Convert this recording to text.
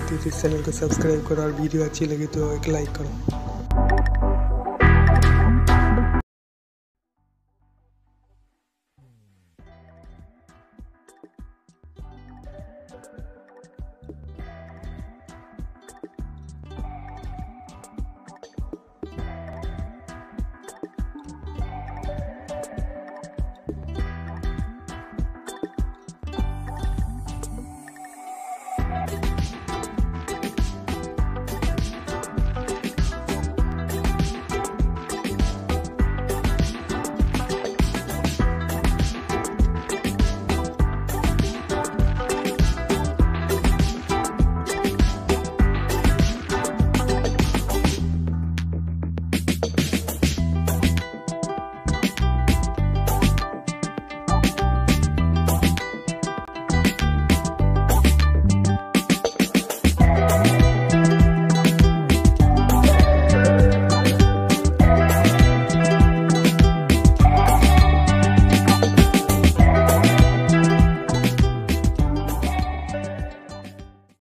तो इस चैनल को सब्सक्राइब करो और वीडियो अच्छी लगी तो एक लाइक करो।